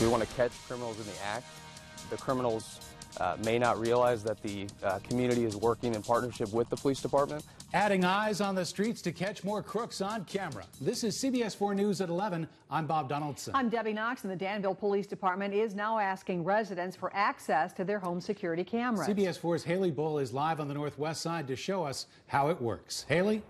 We want to catch criminals in the act. The criminals uh, may not realize that the uh, community is working in partnership with the police department. Adding eyes on the streets to catch more crooks on camera. This is CBS 4 News at 11. I'm Bob Donaldson. I'm Debbie Knox, and the Danville Police Department is now asking residents for access to their home security cameras. CBS 4's Haley Bull is live on the Northwest Side to show us how it works. Haley?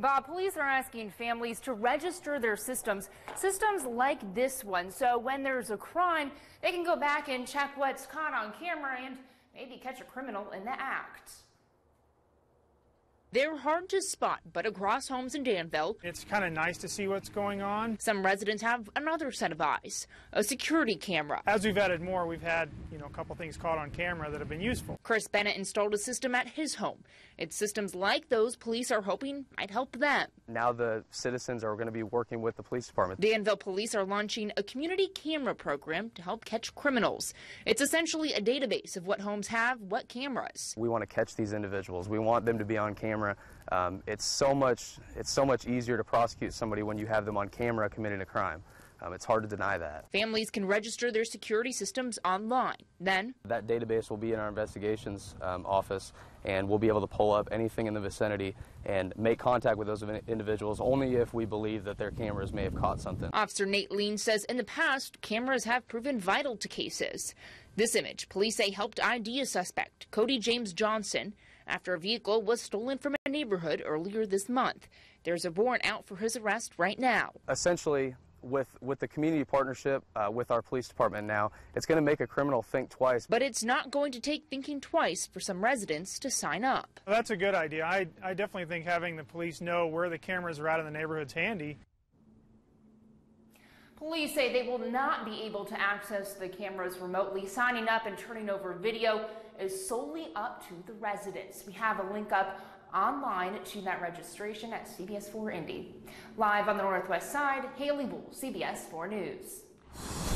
Bob, police are asking families to register their systems, systems like this one. So when there's a crime, they can go back and check what's caught on camera and maybe catch a criminal in the act. They're hard to spot, but across homes in Danville, it's kind of nice to see what's going on. Some residents have another set of eyes, a security camera. As we've added more, we've had, you know, a couple things caught on camera that have been useful. Chris Bennett installed a system at his home. It's systems like those police are hoping might help them. Now the citizens are going to be working with the police department. Danville police are launching a community camera program to help catch criminals. It's essentially a database of what homes have what cameras. We want to catch these individuals. We want them to be on camera. Um, it's so much it's so much easier to prosecute somebody when you have them on camera committing a crime. Um, it's hard to deny that. Families can register their security systems online. Then, that database will be in our investigations um, office, and we'll be able to pull up anything in the vicinity and make contact with those individuals only if we believe that their cameras may have caught something. Officer Nate Lean says in the past, cameras have proven vital to cases. This image, police say, helped ID a suspect, Cody James Johnson after a vehicle was stolen from a neighborhood earlier this month. There's a warrant out for his arrest right now. Essentially, with with the community partnership uh, with our police department now, it's going to make a criminal think twice. But it's not going to take thinking twice for some residents to sign up. Well, that's a good idea. I, I definitely think having the police know where the cameras are out in the neighborhood's handy. Police say they will not be able to access the cameras remotely. Signing up and turning over video is solely up to the residents. We have a link up online that registration at CBS4 Indy. Live on the Northwest Side, Haley Bull, CBS 4 News.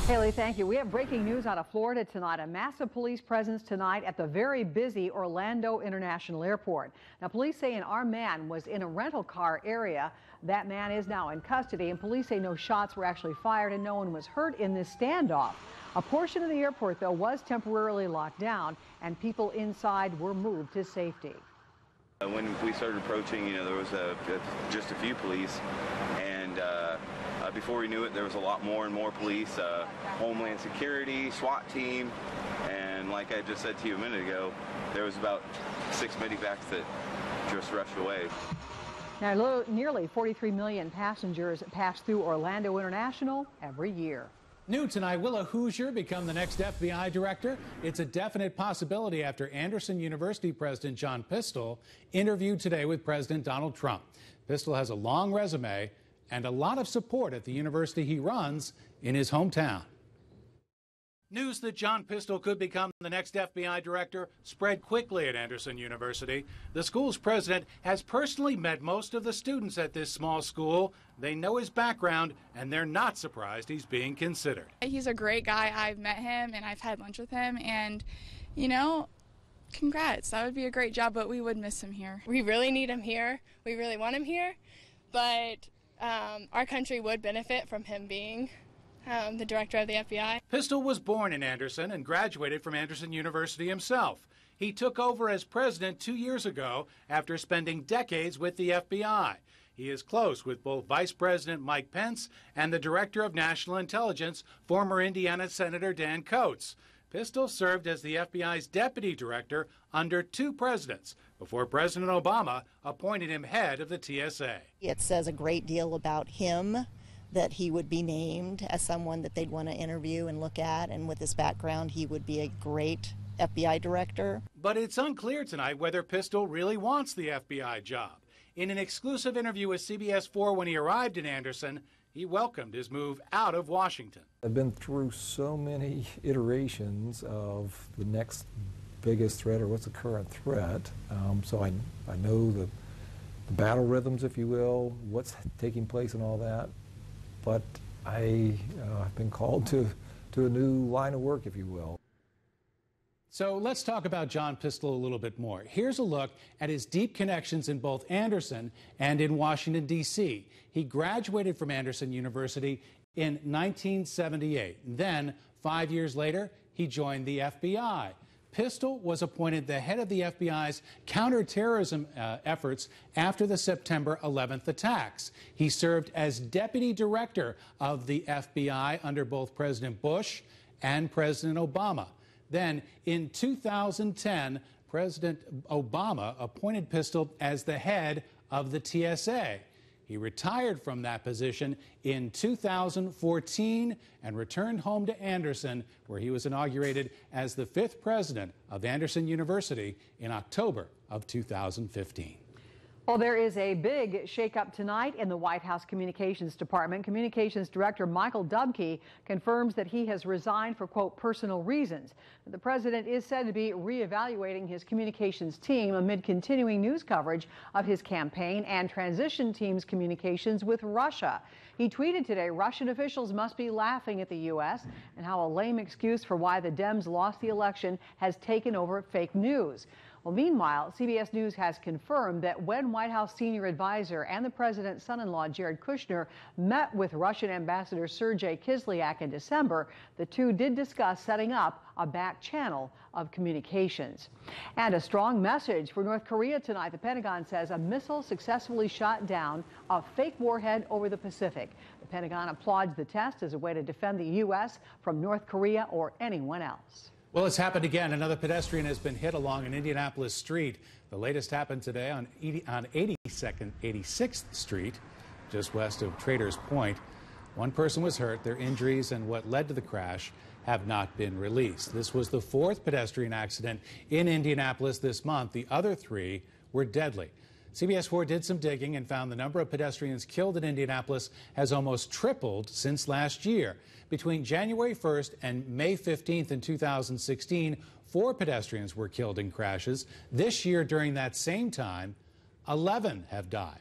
Haley, thank you. We have breaking news out of Florida tonight. A massive police presence tonight at the very busy Orlando International Airport. Now, police say an armed man was in a rental car area. That man is now in custody, and police say no shots were actually fired and no one was hurt in this standoff. A portion of the airport, though, was temporarily locked down, and people inside were moved to safety. Uh, when we started approaching, you know, there was a, just a few police, and uh, uh, before we knew it, there was a lot more and more police, uh, Homeland Security, SWAT team, and like I just said to you a minute ago, there was about six medivacs that just rushed away. Now, nearly 43 million passengers pass through Orlando International every year. New tonight, will a Hoosier become the next FBI director? It's a definite possibility after Anderson University President John Pistole interviewed today with President Donald Trump. Pistole has a long resume and a lot of support at the university he runs in his hometown. News that John Pistole could become the next FBI director spread quickly at Anderson University. The school's president has personally met most of the students at this small school. They know his background, and they're not surprised he's being considered. He's a great guy. I've met him and I've had lunch with him, and, you know, congrats. That would be a great job, but we would miss him here. We really need him here. We really want him here, but um, our country would benefit from him being um, the director of the FBI. Pistole was born in Anderson and graduated from Anderson University himself. He took over as president two years ago after spending decades with the FBI. He is close with both Vice President Mike Pence and the Director of National Intelligence, former Indiana Senator Dan Coats. Pistole served as the FBI's deputy director under two presidents before President Obama appointed him head of the TSA. It says a great deal about him that he would be named as someone that they'd want to interview and look at. And with his background, he would be a great FBI director. But it's unclear tonight whether Pistole really wants the FBI job. In an exclusive interview with CBS 4 when he arrived in Anderson, he welcomed his move out of Washington. I've been through so many iterations of the next biggest threat or what's the current threat, um, so I, I know the, the battle rhythms, if you will, what's taking place and all that but I uh, have been called to, to a new line of work, if you will. So let's talk about John Pistole a little bit more. Here's a look at his deep connections in both Anderson and in Washington, D.C. He graduated from Anderson University in 1978. Then, five years later, he joined the FBI. Pistole was appointed the head of the FBI's counterterrorism uh, efforts after the September 11th attacks. He served as deputy director of the FBI under both President Bush and President Obama. Then, in 2010, President Obama appointed Pistole as the head of the TSA. He retired from that position in 2014 and returned home to Anderson, where he was inaugurated as the fifth president of Anderson University in October of 2015. Well, there is a big shakeup tonight in the White House Communications Department. Communications Director Michael Dubke confirms that he has resigned for, quote, personal reasons. The president is said to be reevaluating his communications team amid continuing news coverage of his campaign and transition team's communications with Russia. He tweeted today Russian officials must be laughing at the U.S. and how a lame excuse for why the Dems lost the election has taken over fake news. Well, meanwhile, CBS News has confirmed that when White House senior advisor and the president's son-in-law, Jared Kushner, met with Russian Ambassador Sergei Kislyak in December, the two did discuss setting up a back channel of communications. And a strong message for North Korea tonight. The Pentagon says a missile successfully shot down a fake warhead over the Pacific. The Pentagon applauds the test as a way to defend the U.S. from North Korea or anyone else. Well, it's happened again. Another pedestrian has been hit along an Indianapolis street. The latest happened today on, 80, on 82nd, 86th Street, just west of Traders Point. One person was hurt. Their injuries and what led to the crash have not been released. This was the fourth pedestrian accident in Indianapolis this month. The other three were deadly. CBS 4 did some digging and found the number of pedestrians killed in Indianapolis has almost tripled since last year. Between January 1st and May 15th in 2016, four pedestrians were killed in crashes. This year, during that same time, 11 have died.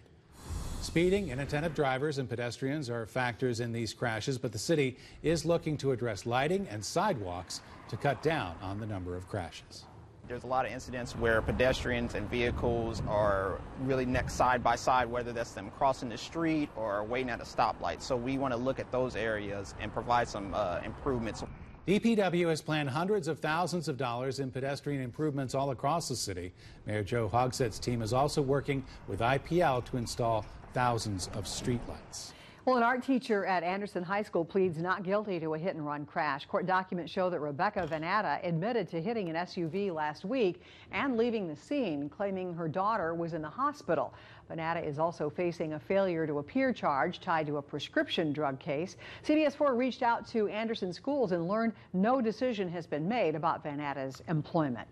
Speeding, inattentive drivers, and pedestrians are factors in these crashes, but the city is looking to address lighting and sidewalks to cut down on the number of crashes. There's a lot of incidents where pedestrians and vehicles are really next side by side, whether that's them crossing the street or waiting at a stoplight. So we want to look at those areas and provide some uh, improvements. DPW has planned hundreds of thousands of dollars in pedestrian improvements all across the city. Mayor Joe Hogsett's team is also working with IPL to install thousands of streetlights. Well, an art teacher at Anderson High School pleads not guilty to a hit and run crash. Court documents show that Rebecca Vanatta admitted to hitting an SUV last week and leaving the scene, claiming her daughter was in the hospital. Vanatta is also facing a failure to appear charge tied to a prescription drug case. CBS 4 reached out to Anderson schools and learned no decision has been made about Vanatta's employment.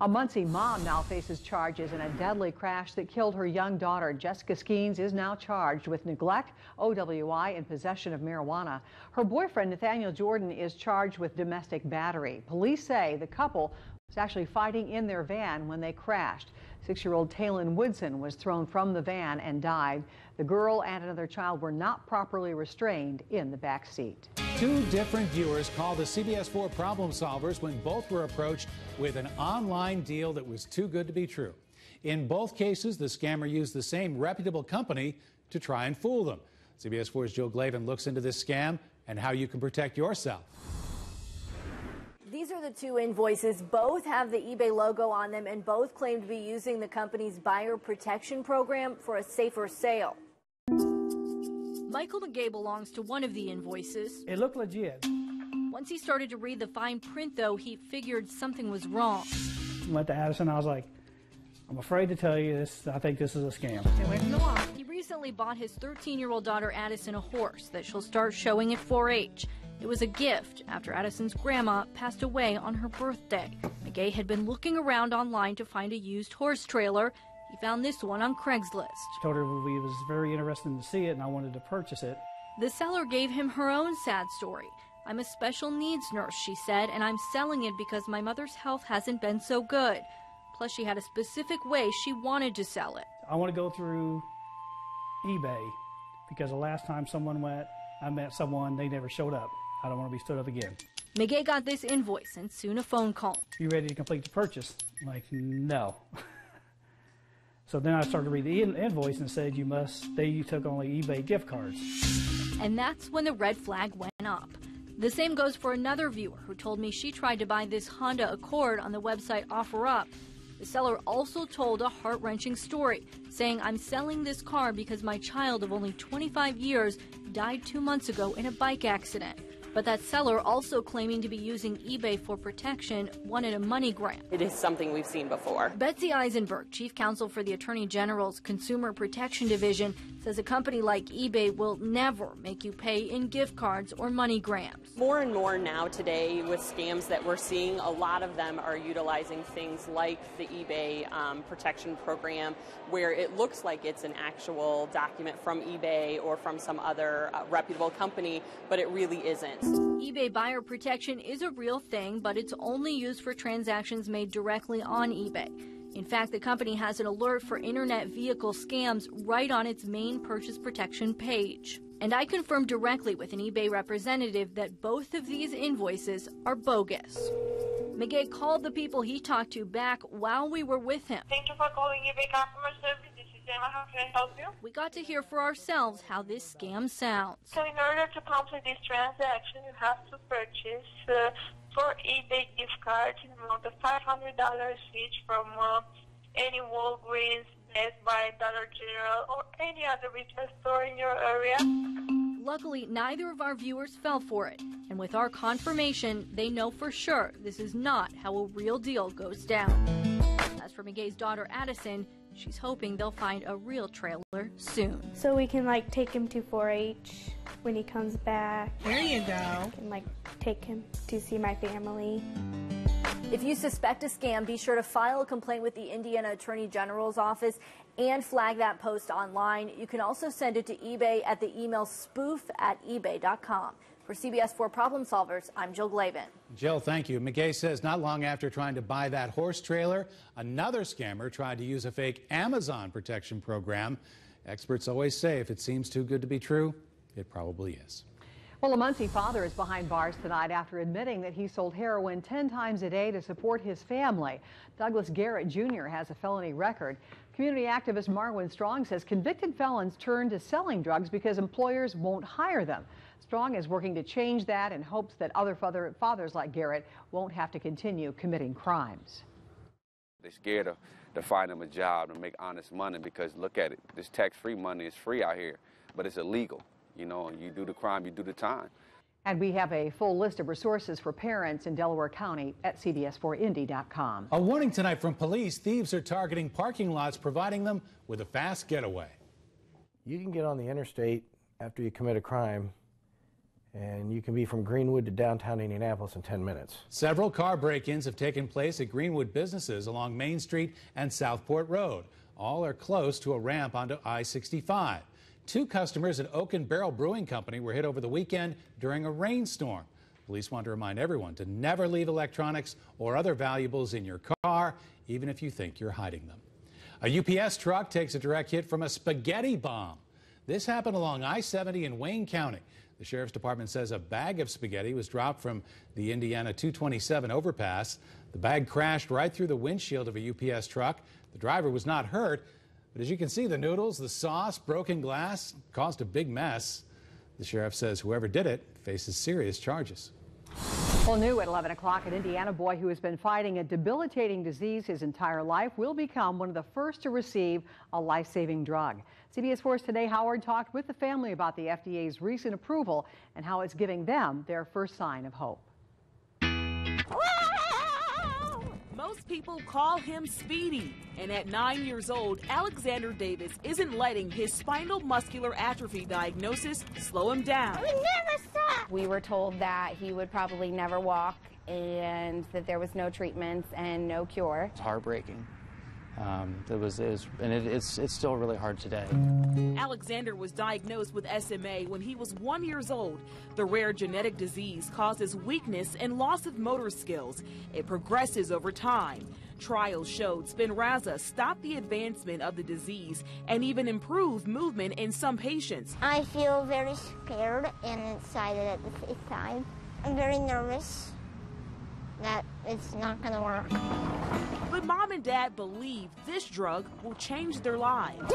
A Muncie mom now faces charges in a deadly crash that killed her young daughter. Jessica Skeens is now charged with neglect, OWI, and possession of marijuana. Her boyfriend, Nathaniel Jordan, is charged with domestic battery. Police say the couple was actually fighting in their van when they crashed. Six-year-old Taylon Woodson was thrown from the van and died. The girl and another child were not properly restrained in the back seat. Two different viewers called the CBS 4 problem solvers when both were approached with an online deal that was too good to be true. In both cases, the scammer used the same reputable company to try and fool them. CBS 4's Jill Glavin looks into this scam and how you can protect yourself. These are the two invoices. Both have the eBay logo on them and both claim to be using the company's buyer protection program for a safer sale. Michael McGay belongs to one of the invoices. It looked legit. Once he started to read the fine print, though, he figured something was wrong. Went to Addison. I was like, I'm afraid to tell you this. I think this is a scam. He recently bought his 13 year old daughter Addison a horse that she'll start showing at 4 H. It was a gift after Addison's grandma passed away on her birthday. McGay had been looking around online to find a used horse trailer. He found this one on Craigslist. Told her we was very interested to see it and I wanted to purchase it. The seller gave him her own sad story. I'm a special needs nurse, she said, and I'm selling it because my mother's health hasn't been so good. Plus, she had a specific way she wanted to sell it. I want to go through eBay because the last time someone went, I met someone, they never showed up. I don't want to be stood up again. McGay got this invoice and soon a phone call. You ready to complete the purchase? I'm like, no. so then I started to read the in- invoice and said you must, they you took only eBay gift cards. And that's when the red flag went up. The same goes for another viewer who told me she tried to buy this Honda Accord on the website OfferUp. The seller also told a heart wrenching story, saying, I'm selling this car because my child of only 25 years died two months ago in a bike accident. But that seller, also claiming to be using eBay for protection, wanted a money grant. It is something we've seen before. Betsy Eisenberg, chief counsel for the Attorney General's Consumer Protection Division, says a company like eBay will never make you pay in gift cards or money grants. More and more now today with scams that we're seeing, a lot of them are utilizing things like the eBay um, protection program, where it looks like it's an actual document from eBay or from some other uh, reputable company, but it really isn't. eBay buyer protection is a real thing, but it's only used for transactions made directly on eBay. In fact, the company has an alert for internet vehicle scams right on its main purchase protection page. And I confirmed directly with an eBay representative that both of these invoices are bogus. McGay called the people he talked to back while we were with him. Thank you for calling eBay customer service. This is Emma. How can I help you? We got to hear for ourselves how this scam sounds. So, in order to complete this transaction, you have to purchase uh, four eBay gift cards in amount of $500 each from uh, any Walgreens, Best Buy, Dollar General, or any other retail store in your area. Luckily, neither of our viewers fell for it, and with our confirmation, they know for sure this is not how a real deal goes down. As for McGay's daughter Addison, she's hoping they'll find a real trailer soon. So we can like take him to 4-H when he comes back. There you go. And like take him to see my family. If you suspect a scam, be sure to file a complaint with the Indiana Attorney General's office and flag that post online. You can also send it to eBay at the email spoof at ebay.com. For CBS 4 Problem Solvers, I'm Jill Glavin. Jill, thank you. McGay says not long after trying to buy that horse trailer, another scammer tried to use a fake Amazon protection program. Experts always say if it seems too good to be true, it probably is. Well, a Muncie father is behind bars tonight after admitting that he sold heroin 10 times a day to support his family. Douglas Garrett Jr. has a felony record. Community activist Marwin Strong says convicted felons turn to selling drugs because employers won't hire them. Strong is working to change that and hopes that other father, fathers like Garrett won't have to continue committing crimes. They're scared to, to find them a job to make honest money because look at it. This tax-free money is free out here, but it's illegal. You know, you do the crime, you do the time. And we have a full list of resources for parents in Delaware County at CBS4Indy.com. A warning tonight from police thieves are targeting parking lots, providing them with a fast getaway. You can get on the interstate after you commit a crime, and you can be from Greenwood to downtown Indianapolis in 10 minutes. Several car break ins have taken place at Greenwood businesses along Main Street and Southport Road. All are close to a ramp onto I 65. Two customers at Oaken Barrel Brewing Company were hit over the weekend during a rainstorm. Police want to remind everyone to never leave electronics or other valuables in your car, even if you think you're hiding them. A UPS truck takes a direct hit from a spaghetti bomb. This happened along I 70 in Wayne County. The sheriff's department says a bag of spaghetti was dropped from the Indiana 227 overpass. The bag crashed right through the windshield of a UPS truck. The driver was not hurt, but as you can see, the noodles, the sauce, broken glass caused a big mess. The sheriff says whoever did it faces serious charges. Well, new at 11 o'clock, an Indiana boy who has been fighting a debilitating disease his entire life will become one of the first to receive a life-saving drug. CBS 4's Tanae Howard talked with the family about the FDA's recent approval and how it's giving them their first sign of hope. Most people call him Speedy. And at nine years old, Alexander Davis isn't letting his spinal muscular atrophy diagnosis slow him down. We never saw. We were told that he would probably never walk and that there was no treatments and no cure. It's heartbreaking. Um, it was, it was, and it, it's it's still really hard today. Alexander was diagnosed with SMA when he was one years old. The rare genetic disease causes weakness and loss of motor skills. It progresses over time. Trials showed Spinraza stopped the advancement of the disease and even improved movement in some patients. I feel very scared and excited at the same time. I'm very nervous that it's not going to work. But mom and dad believe this drug will change their lives.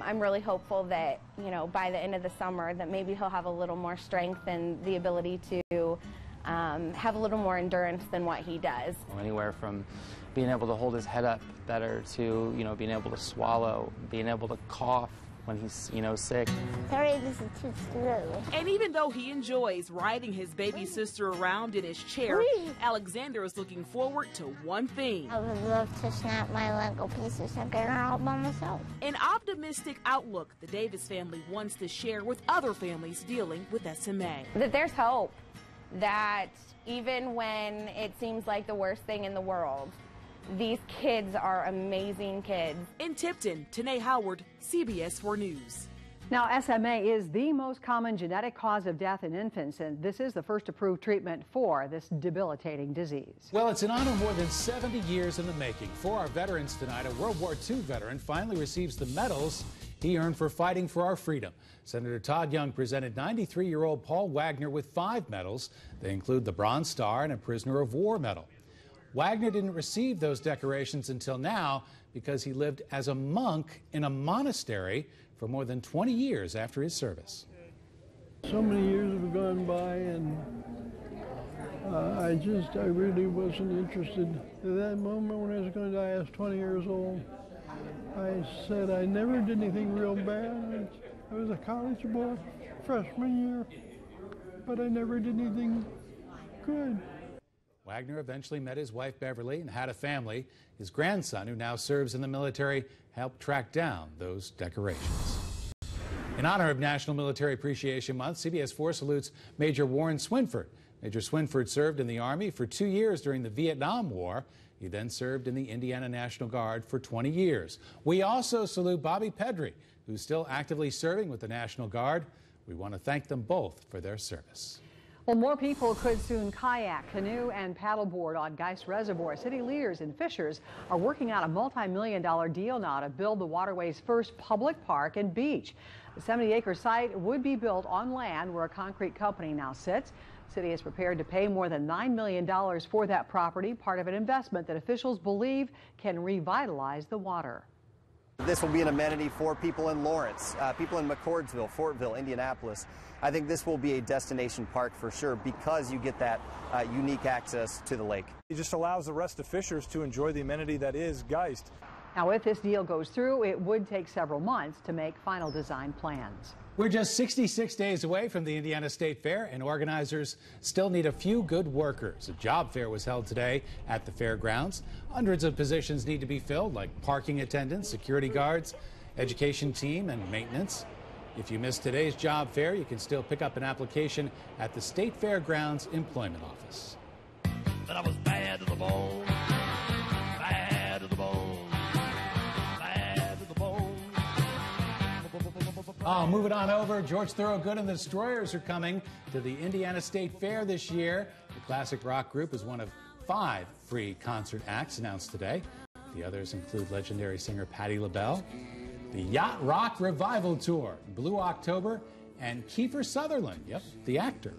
I'm really hopeful that, you know, by the end of the summer that maybe he'll have a little more strength and the ability to um, have a little more endurance than what he does. Anywhere from being able to hold his head up better to, you know, being able to swallow, being able to cough when he's, you know, sick. Sorry, this is too slow. And even though he enjoys riding his baby sister around in his chair, Alexander is looking forward to one thing. I would love to snap my Lego pieces and get her all by myself. An optimistic outlook the Davis family wants to share with other families dealing with SMA. That there's hope, that even when it seems like the worst thing in the world, these kids are amazing kids. In Tipton, Tanae Howard, CBS 4 News. Now, SMA is the most common genetic cause of death in infants, and this is the first approved treatment for this debilitating disease. Well, it's an honor more than 70 years in the making. For our veterans tonight, a World War II veteran finally receives the medals he earned for fighting for our freedom. Senator Todd Young presented 93 year old Paul Wagner with five medals. They include the Bronze Star and a Prisoner of War medal. Wagner didn't receive those decorations until now because he lived as a monk in a monastery for more than 20 years after his service. So many years have gone by, and uh, I just, I really wasn't interested. At that moment when I was going to die, I was 20 years old. I said I never did anything real bad. I was a college boy, freshman year, but I never did anything good. Wagner eventually met his wife Beverly and had a family. His grandson, who now serves in the military, helped track down those decorations. In honor of National Military Appreciation Month, CBS 4 salutes Major Warren Swinford. Major Swinford served in the Army for two years during the Vietnam War. He then served in the Indiana National Guard for 20 years. We also salute Bobby Pedri, who's still actively serving with the National Guard. We want to thank them both for their service. Well, more people could soon kayak, canoe, and paddleboard on Geist Reservoir. City leaders and Fishers are working out a multi-million dollar deal now to build the waterway's first public park and beach. The 70-acre site would be built on land where a concrete company now sits. City is prepared to pay more than $9 million for that property, part of an investment that officials believe can revitalize the water. This will be an amenity for people in Lawrence, uh, people in McCordsville, Fortville, Indianapolis. I think this will be a destination park for sure because you get that uh, unique access to the lake. It just allows the rest of Fishers to enjoy the amenity that is Geist. Now, if this deal goes through, it would take several months to make final design plans. We're just 66 days away from the Indiana State Fair, and organizers still need a few good workers. A job fair was held today at the fairgrounds. Hundreds of positions need to be filled, like parking attendants, security guards, education team, and maintenance. If you missed today's job fair, you can still pick up an application at the State Fairgrounds Employment Office. Oh, moving on over, George Thorogood and the Destroyers are coming to the Indiana State Fair this year. The classic rock group is one of five free concert acts announced today. The others include legendary singer Patti LaBelle, the Yacht Rock Revival Tour, Blue October, and Kiefer Sutherland, yep, the actor.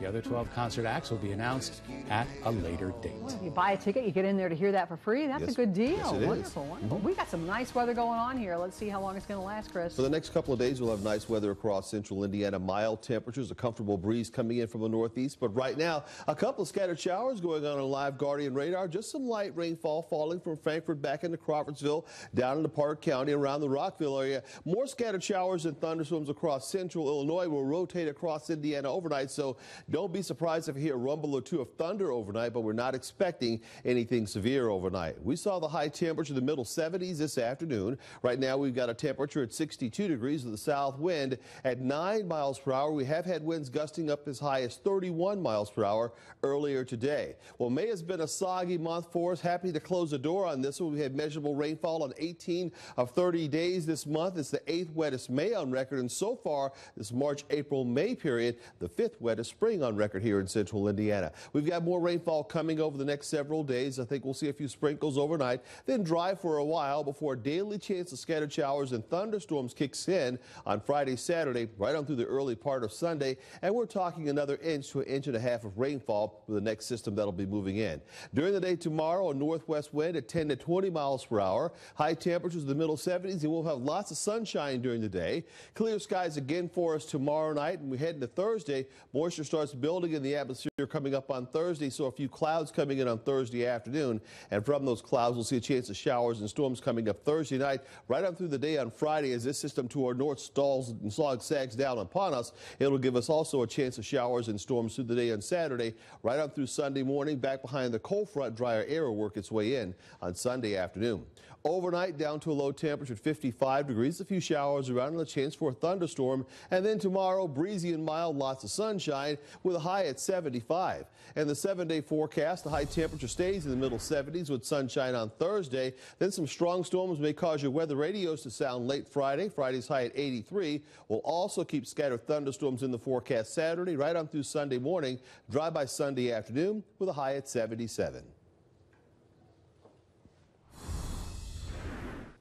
The other 12 concert acts will be announced at a later date. Well, if you buy a ticket, you get in there to hear that for free. That's Yes. a good deal. Yes, it is. wonderful, wonderful. We got some nice weather going on here. Let's see how long it's going to last, Chris. For the next couple of days, we'll have nice weather across central Indiana, mild temperatures, a comfortable breeze coming in from the northeast. But right now, a couple of scattered showers going on on live Guardian radar. Just some light rainfall falling from Frankfort back into Crawfordsville, down into Parke County, around the Rockville area. More scattered showers and thunderstorms across central Illinois will rotate across Indiana overnight. So don't be surprised if you hear a rumble or two of thunder overnight, but we're not expecting anything severe overnight. We saw the high temperature in the middle 70s this afternoon. Right now, we've got a temperature at 62 degrees with a south wind at 9 miles per hour. We have had winds gusting up as high as 31 miles per hour earlier today. Well, May has been a soggy month for us. Happy to close the door on this one. We had measurable rainfall on 18 of 30 days this month. It's the eighth wettest May on record, and so far, this March, April, May period, the fifth wettest spring on record here in central Indiana. We've got more rainfall coming over the next several days. I think we'll see a few sprinkles overnight, then dry for a while before a daily chance of scattered showers and thunderstorms kicks in on Friday, Saturday, right on through the early part of Sunday. And we're talking another inch to an inch and a half of rainfall with the next system that'll be moving in. During the day tomorrow, a northwest wind at 10 to 20 miles per hour. High temperatures in the middle 70s, and we'll have lots of sunshine during the day. Clear skies again for us tomorrow night, and we head into Thursday. Moisture starts building in the atmosphere coming up on Thursday, so a few clouds coming in on Thursday afternoon. And from those clouds, we'll see a chance of showers and storms coming up Thursday night, right on through the day on Friday as this system to our north stalls and slog sags down upon us. It'll give us also a chance of showers and storms through the day on Saturday, right on through Sunday morning, back behind the cold front, drier air will work its way in on Sunday afternoon. Overnight down to a low temperature at 55 degrees, a few showers around and a chance for a thunderstorm. And then tomorrow, breezy and mild, lots of sunshine with a high at 75. And the seven day forecast, the high temperature stays in the middle 70s with sunshine on Thursday. Then some strong storms may cause your weather radios to sound late Friday. Friday's high at 83. We'll also keep scattered thunderstorms in the forecast Saturday, right on through Sunday morning. Dry by Sunday afternoon with a high at 77.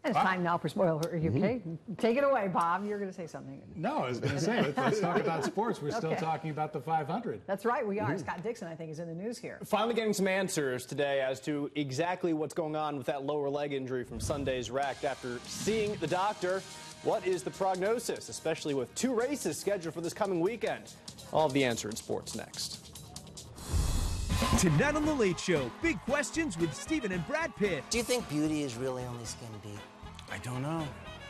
It's time now for spoiler. Are you okay? Mm-hmm. Take it away, Bob. You're going to say something. No, I was going to say, let's, let's talk about sports. We're still talking about the 500. That's right, we are. Mm-hmm. Scott Dixon, I think, is in the news here. Finally getting some answers today as to exactly what's going on with that lower leg injury from Sunday's wreck. After seeing the doctor, what is the prognosis, especially with two races scheduled for this coming weekend? All of the answer in sports next. Tonight on The Late Show, big questions with Stephen and Brad Pitt. Do you think beauty is really only skin deep? I don't know.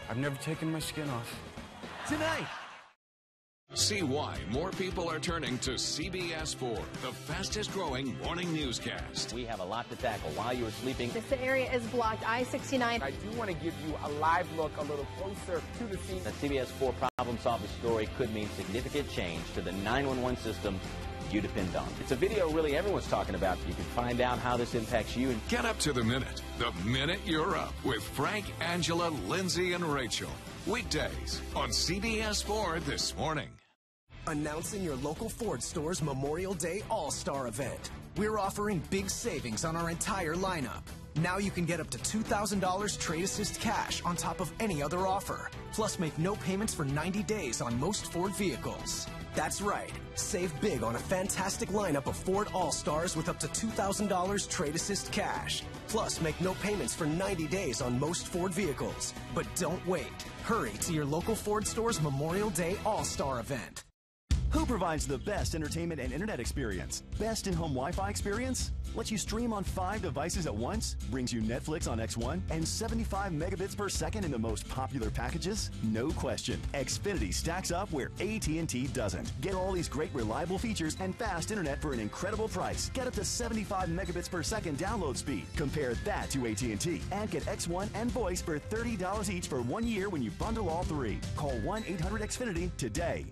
I've never taken my skin off. Tonight. See why more people are turning to CBS 4, the fastest growing morning newscast. We have a lot to tackle while you were sleeping. This area is blocked. I 69. I do want to give you a live look a little closer to the scene. The CBS 4 problem solving story could mean significant change to the 911 system you depend on. It's a video really everyone's talking about. You can find out how this impacts you. And Get up to the minute. The minute you're up with Frank, Angela, Lindsay, and Rachel. Weekdays on CBS 4 this morning. Announcing your local Ford store's Memorial Day All Star event. We're offering big savings on our entire lineup. Now you can get up to $2,000 trade assist cash on top of any other offer. Plus, make no payments for 90 days on most Ford vehicles. That's right. Save big on a fantastic lineup of Ford All Stars with up to $2,000 trade assist cash. Plus, make no payments for 90 days on most Ford vehicles. But don't wait. Hurry to your local Ford store's Memorial Day All Star event. Who provides the best entertainment and internet experience? Best in home Wi Fi experience? Lets you stream on five devices at once? Brings you Netflix on X1 and 75 megabits per second in the most popular packages? No question. Xfinity stacks up where AT&T doesn't. Get all these great reliable features and fast internet for an incredible price. Get up to 75 megabits per second download speed. Compare that to AT&T and get X1 and voice for $30 each for one year when you bundle all three. Call 1-800-XFINITY today.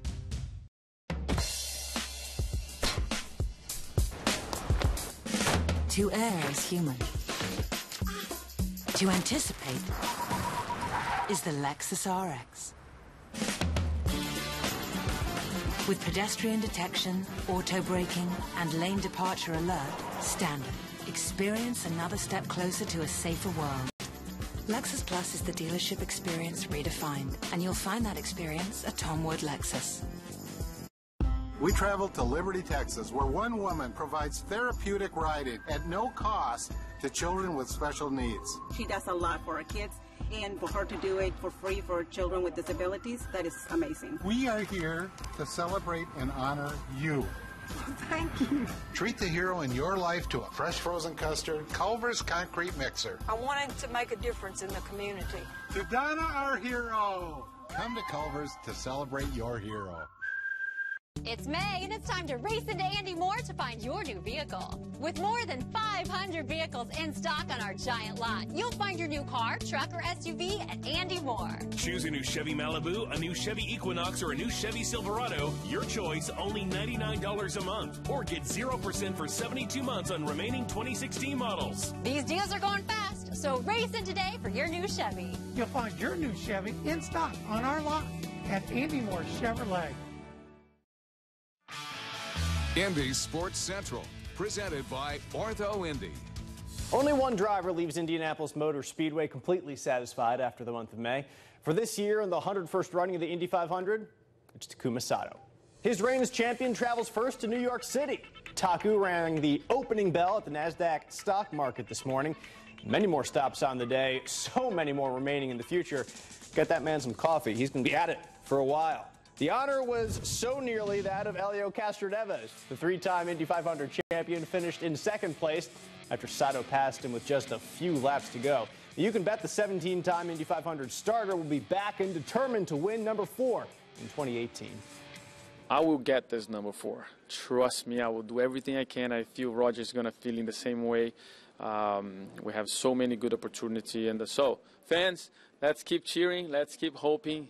To err is human. To anticipate is the Lexus RX. With pedestrian detection, auto braking, and lane departure alert, standard. Experience another step closer to a safer world. Lexus Plus is the dealership experience redefined, and you'll find that experience at Tom Wood Lexus. We traveled to Liberty, Texas, where one woman provides therapeutic riding at no cost to children with special needs. She does a lot for our kids, and for her to do it for free for children with disabilities, that is amazing. We are here to celebrate and honor you. Thank you. Treat the hero in your life to a fresh frozen custard, Culver's Concrete Mixer. I wanted to make a difference in the community. To Donna, our hero. Come to Culver's to celebrate your hero. It's May and it's time to race into Andy Mohr to find your new vehicle. With more than 500 vehicles in stock on our giant lot, you'll find your new car, truck, or SUV at Andy Mohr. Choose a new Chevy Malibu, a new Chevy Equinox, or a new Chevy Silverado. Your choice, only $99 a month. Or get 0% for 72 months on remaining 2016 models. These deals are going fast, so race in today for your new Chevy. You'll find your new Chevy in stock on our lot at Andy Mohr Chevrolet. Indy Sports Central, presented by Ortho Indy. Only one driver leaves Indianapolis Motor Speedway completely satisfied after the month of May. For this year in the 101st running of the Indy 500, it's Takuma Sato. His reign as champion travels first to New York City. Taku rang the opening bell at the NASDAQ stock market this morning. Many more stops on the day, so many more remaining in the future. Get that man some coffee. He's going to be at it for a while. The honor was so nearly that of Helio Castroneves. The three-time Indy 500 champion finished in second place after Sato passed him with just a few laps to go. You can bet the 17-time Indy 500 starter will be back and determined to win number four in 2018. I will get this number four. Trust me, I will do everything I can. I feel Roger's going to feel in the same way. Um, we have so many good opportunity, and so fans, let's keep cheering, let's keep hoping,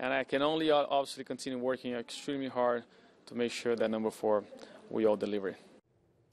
and I can only uh, obviously continue working extremely hard to make sure that number four we all deliver.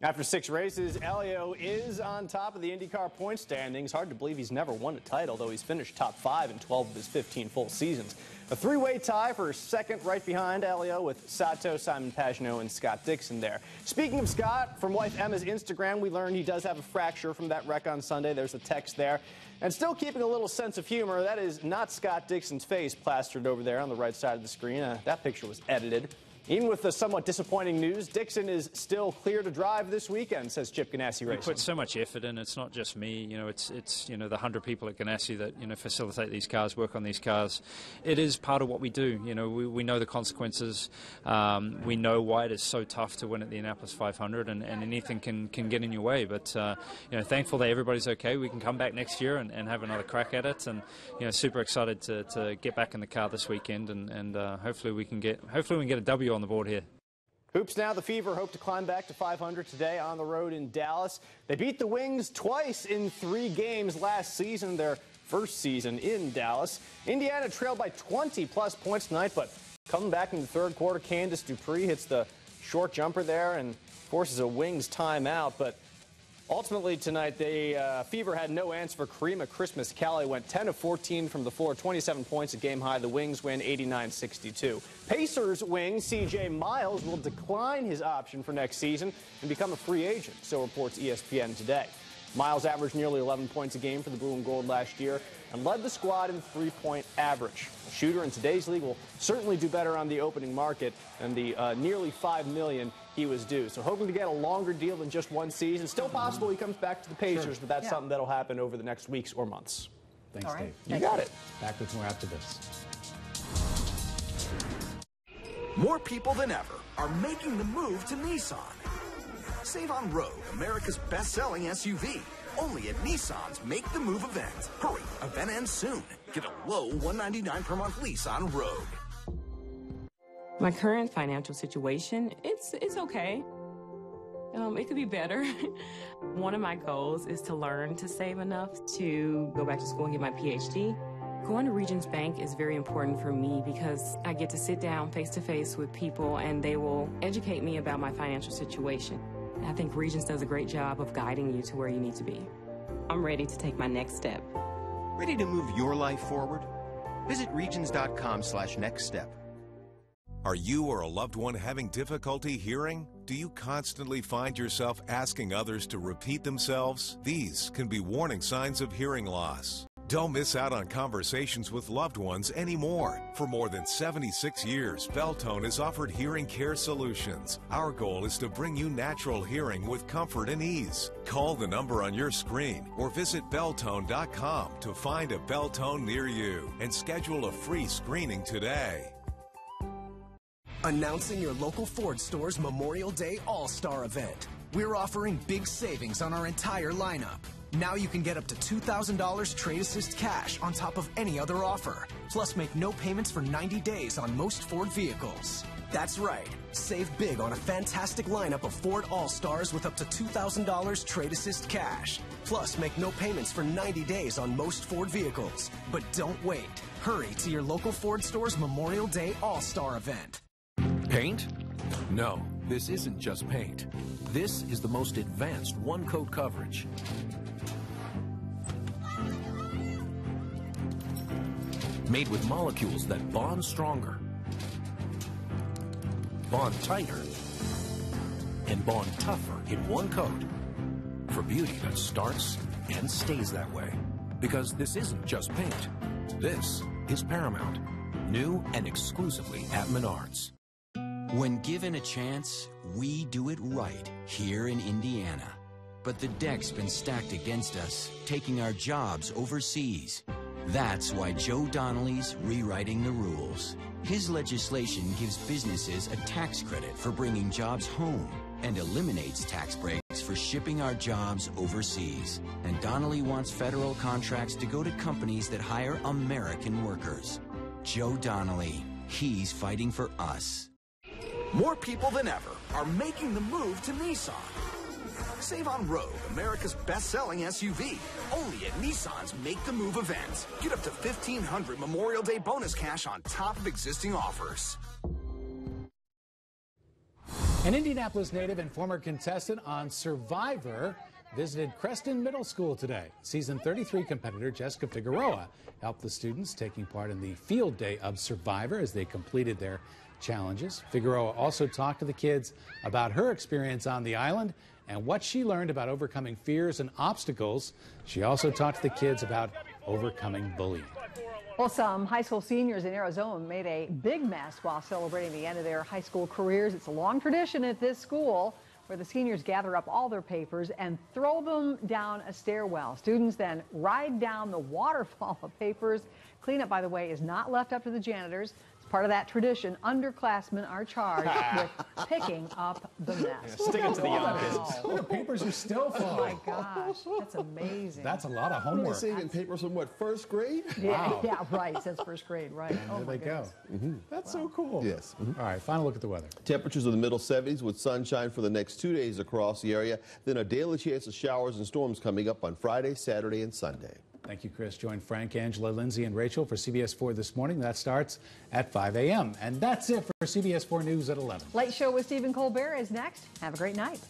After six races, Helio is on top of the IndyCar point standings. Hard to believe he's never won a title, though he's finished top five in 12 of his 15 full seasons. A three-way tie for second right behind Helio with Sato, Simon Pagenaud, and Scott Dixon there. Speaking of Scott, from wife Emma's Instagram, we learned he does have a fracture from that wreck on Sunday. There's a text there. And still keeping a little sense of humor, that is not Scott Dixon's face plastered over there on the right side of the screen. Uh, that picture was edited. Even with the somewhat disappointing news, Dixon is still clear to drive this weekend, says Chip Ganassi Racing. We put so much effort in. It's not just me. You know, it's it's you know the hundred people at Ganassi that you know facilitate these cars, work on these cars. It is part of what we do. You know, we, we know the consequences. Um, we know why it is so tough to win at the Indianapolis 500, and, and anything can, can get in your way. But uh, you know, thankful that everybody's okay. We can come back next year and, and have another crack at it. And you know, super excited to, to get back in the car this weekend, and, and uh, hopefully we can get hopefully we can get a W on the board here. Hoops now, the Fever hope to climb back to 500 today on the road in Dallas. They beat the Wings twice in three games last season, their first season in Dallas. Indiana trailed by 20 plus points tonight, but coming back in the third quarter, Candice Dupree hits the short jumper there and forces a Wings timeout. But Ultimately tonight, the uh, Fever had no answer for Karima Christmas. Cali went 10 of 14 from the floor, 27 points at game high. The Wings win 89-62. Pacers wing C.J. Miles will decline his option for next season and become a free agent, so reports ESPN today. Miles averaged nearly 11 points a game for the Blue and Gold last year and led the squad in three-point average. A shooter in today's league will certainly do better on the opening market than the uh, nearly 5 million he was due. So hoping to get a longer deal than just one season. Still possible he comes back to the Pacers, sure. but that's yeah. something that'll happen over the next weeks or months. Thanks, Dave. You Thank got it. Back with more after this. More people than ever are making the move to Nissan. Save on Rogue, America's best-selling SUV. Only at Nissan's Make the Move event. Hurry, event ends soon. Get a low 199 per month lease on Rogue. My current financial situation, it's it's okay. Um, it could be better. One of my goals is to learn to save enough to go back to school and get my PhD. Going to Regions Bank is very important for me because I get to sit down face to face with people and they will educate me about my financial situation. I think Regions does a great job of guiding you to where you need to be. I'm ready to take my next step. Ready to move your life forward? Visit regions.com slash next step. Are you or a loved one having difficulty hearing? Do you constantly find yourself asking others to repeat themselves? These can be warning signs of hearing loss. Don't miss out on conversations with loved ones anymore. For more than 76 years, Beltone has offered hearing care solutions. Our goal is to bring you natural hearing with comfort and ease. Call the number on your screen or visit Beltone.com to find a Beltone near you and schedule a free screening today. Announcing your local Ford store's Memorial Day All-Star event. We're offering big savings on our entire lineup. Now you can get up to $2,000 trade assist cash on top of any other offer. Plus, make no payments for 90 days on most Ford vehicles. That's right. Save big on a fantastic lineup of Ford All Stars with up to $2,000 trade assist cash. Plus, make no payments for 90 days on most Ford vehicles. But don't wait. Hurry to your local Ford store's Memorial Day All Star event. Paint? No, this isn't just paint. This is the most advanced one coat coverage. Made with molecules that bond stronger, bond tighter, and bond tougher in one coat for beauty that starts and stays that way. Because this isn't just paint. This is Paramount. New and exclusively at Menards. When given a chance, we do it right here in Indiana. But the deck's been stacked against us, taking our jobs overseas. That's why Joe Donnelly's rewriting the rules. His legislation gives businesses a tax credit for bringing jobs home and eliminates tax breaks for shipping our jobs overseas. And Donnelly wants federal contracts to go to companies that hire American workers. Joe Donnelly, he's fighting for us. More people than ever are making the move to Nissan. Save on Rogue, America's best-selling SUV. Only at Nissan's Make the Move event. Get up to 1500 Memorial Day bonus cash on top of existing offers. An Indianapolis native and former contestant on Survivor visited Creston Middle School today. Season 33 competitor Jessica Figueroa helped the students taking part in the field day of Survivor as they completed their challenges. Figueroa also talked to the kids about her experience on the island and what she learned about overcoming fears and obstacles. She also talked to the kids about overcoming bullying. Well, some high school seniors in Arizona made a big mess while celebrating the end of their high school careers. It's a long tradition at this school where the seniors gather up all their papers and throw them down a stairwell. Students then ride down the waterfall of papers. Cleanup, by the way, is not left up to the janitors. Part of that tradition, underclassmen are charged with picking up the mess. Stick it to the young kids. the papers are still Oh my gosh, that's amazing. That's a lot of What are homework. saving papers from what, first grade? yeah, Wow. yeah, right. Since first grade, right? oh There my they go. goodness. Mm-hmm. That's so cool. Yes. Mm-hmm. All right, final look at the weather. Temperatures in the middle 70s with sunshine for the next two days across the area. Then a daily chance of showers and storms coming up on Friday, Saturday, and Sunday. Thank you, Chris. Join Frank, Angela, Lindsay, and Rachel for CBS 4 this morning. That starts at 5 a.m. And that's it for CBS 4 News at 11. Late show with Stephen Colbert is next. Have a great night.